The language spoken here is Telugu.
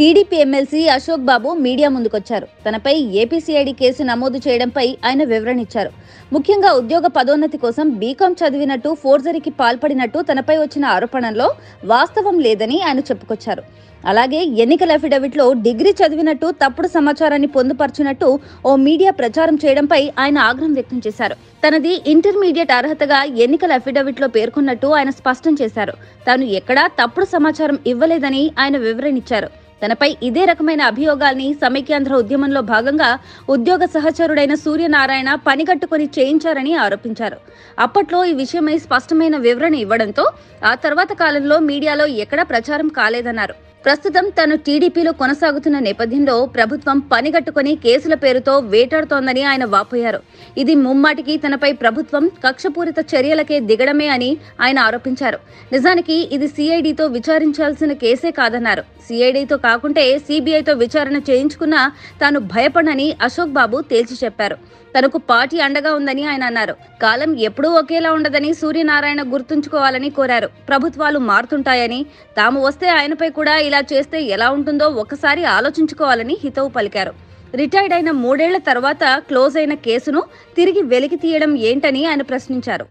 TDP MLC Ashok Babu media ముందుకొచ్చారు. తనపై ఏపీసీఐడి కేసు నమోదు చేయడంపై ఆయన వివరణ ఇచ్చారు ముఖ్యంగా ఉద్యోగ పదోన్నతి కోసం బీకాం చదివినట్టు ఫోర్జరీకి పాల్పడినట్టు తనపై వచ్చిన ఆరోపణల్లో వాస్తవం లేదని ఆయన చెప్పుకొచ్చారు. అలాగే ఎన్నికల అఫిడవిట్లో డిగ్రీ చదివినట్టు తప్పుడు సమాచారాన్ని పొందుపరిచినట్టు ఓ మీడియా ప్రచారం చేయడంపై ఆయన ఆగ్రహం వ్యక్తం చేశారు. తనది ఇంటర్మీడియట్ అర్హతగా ఎన్నికల అఫిడవిట్లో పేర్కొన్నట్టు ఆయన స్పష్టం చేశారు. తాను ఎక్కడా తప్పుడు సమాచారం ఇవ్వలేదని ఆయన వివరణ ఇచ్చారు తనపై ఇదే రకమైన అభియోగాల్ని సమైక్యాంధ్ర ఉద్యమంలో భాగంగా ఉద్యోగ సహచరుడైన సూర్యనారాయణ పనిగట్టుకుని చేయించారని ఆరోపించారు. అప్పట్లో ఈ విషయమై స్పష్టమైన వివరణ ఇవ్వడంతో ఆ తర్వాత కాలంలో మీడియాలో ఎక్కడా ప్రచారం కాలేదన్నారు. ప్రస్తుతం తను టీడీపీలో కొనసాగుతున్న నేపథ్యంలో ప్రభుత్వం పనిగట్టుకుని కేసుల పేరుతో వేటాడుతోందని ఆయన వాపోయారు. ఇది ముమ్మాటికి తనపై ప్రభుత్వం కక్షపూరిత చర్యలకే దిగడమే అని ఆయన ఆరోపించారు. నిజానికి ఇది సిఐడితో విచారించాల్సిన కేసే కాదన్నారు. సిఐడితో కాకుంటే సిబిఐతో విచారణ చేయించుకున్నా తాను భయపడని అశోక్ బాబు తేల్చి చెప్పారు. తనకు పార్టీ అండగా ఉందని ఆయన అన్నారు. కాలం ఎప్పుడూ ఒకేలా ఉండదని సూర్యనారాయణ గుర్తుంచుకోవాలని కోరారు. ప్రభుత్వాలు మారుతుంటాయని తాము వస్తే ఆయనపై కూడా ఇలా చేస్తే ఎలా ఉంటుందో ఒకసారి ఆలోచించుకోవాలని హితవు పలికారు. రిటైర్డ్ అయిన మూడేళ్ళ తర్వాత క్లోజ్ అయిన కేసును తిరిగి వెలికి తీయడం ఏంటని ఆయన ప్రశ్నించారు.